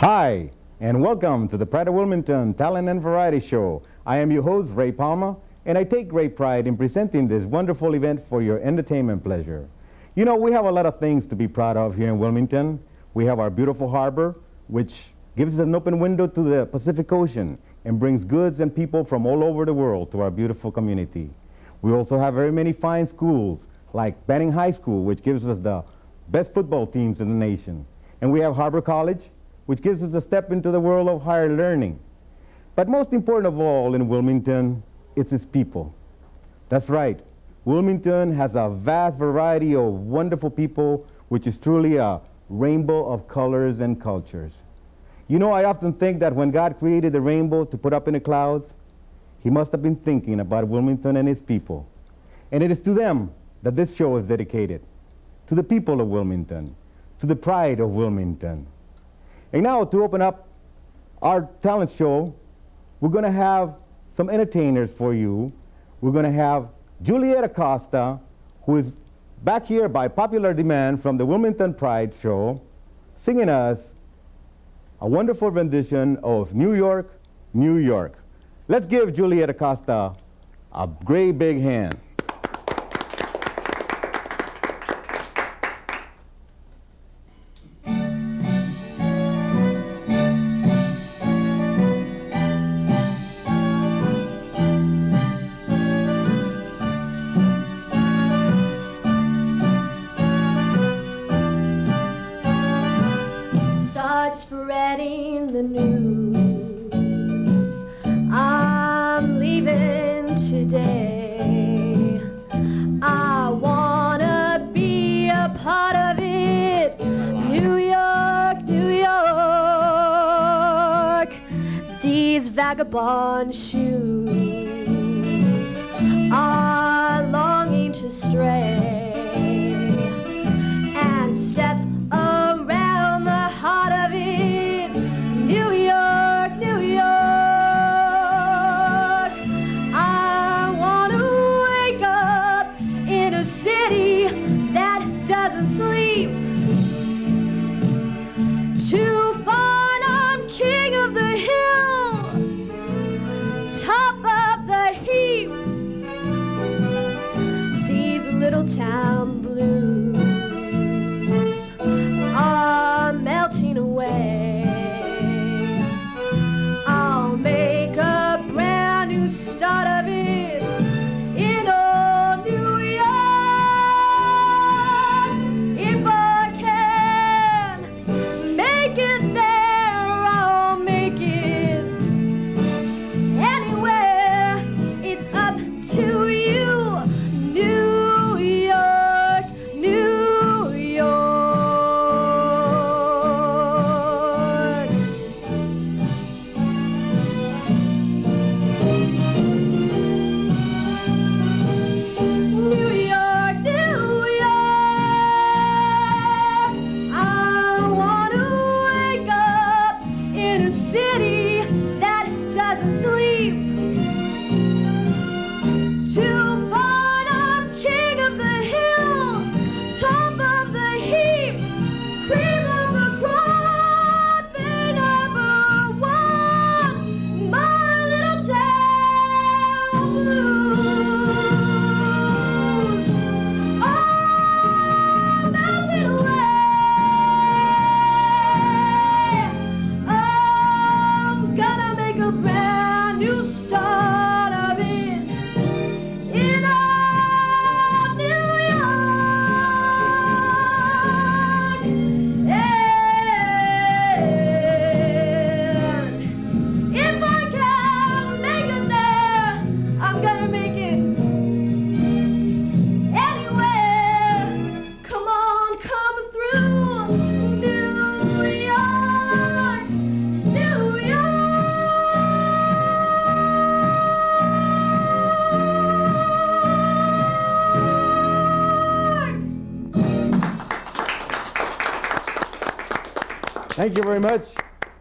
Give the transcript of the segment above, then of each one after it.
Hi, and welcome to the Pride of Wilmington Talent and Variety Show. I am your host, Ray Palma, and I take great pride in presenting this wonderful event for your entertainment pleasure. You know, we have a lot of things to be proud of here in Wilmington. We have our beautiful harbor, which gives us an open window to the Pacific Ocean and brings goods and people from all over the world to our beautiful community. We also have very many fine schools, like Banning High School, which gives us the best football teams in the nation. And we have Harbor College, which gives us a step into the world of higher learning. But most important of all in Wilmington, it's its people. That's right. Wilmington has a vast variety of wonderful people, which is truly a rainbow of colors and cultures. You know, I often think that when God created the rainbow to put up in the clouds, he must have been thinking about Wilmington and his people. And it is to them that this show is dedicated, to the people of Wilmington, to the pride of Wilmington. And now to open up our talent show, we're going to have some entertainers for you. We're going to have Juliette Acosta, who is back here by popular demand from the Wilmington Pride Show, singing us a wonderful rendition of New York, New York. Let's give Juliette Acosta a great big hand. The news. I'm leaving today. I wanna be a part of it. New York, New York. These vagabond shoes are gonna Thank you very much.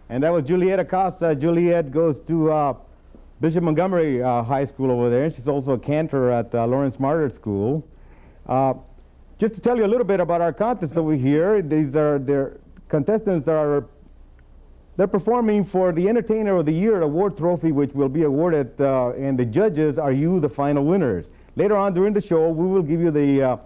And that was Juliette Acosta. Juliette goes to uh, Bishop Montgomery uh, High School over there. And she's also a cantor at uh, Lawrence Martyr School. Uh, just to tell you a little bit about our contest over here, these are their contestants are They're performing for the Entertainer of the Year award trophy, which will be awarded, uh, and the judges are you, the final winners. Later on during the show, we will give you the uh,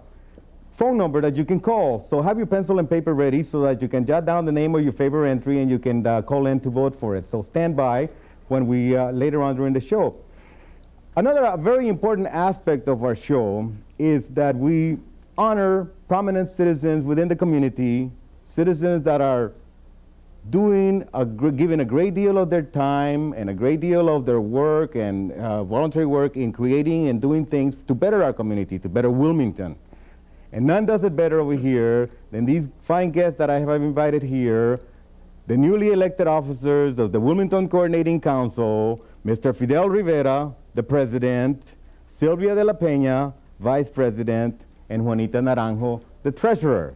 phone number that you can call. So have your pencil and paper ready so that you can jot down the name of your favorite entry and you can uh, call in to vote for it. So stand by when we, uh, later on during the show. Another uh, very important aspect of our show is that we honor prominent citizens within the community, citizens that are doing a, giving a great deal of their time and a great deal of their work and uh, voluntary work in creating and doing things to better our community, to better Wilmington. And none does it better over here than these fine guests that I have invited here, the newly elected officers of the Wilmington Coordinating Council, Mr. Fidel Rivera, the president, Silvia de la Peña, vice president, and Juanita Naranjo, the treasurer.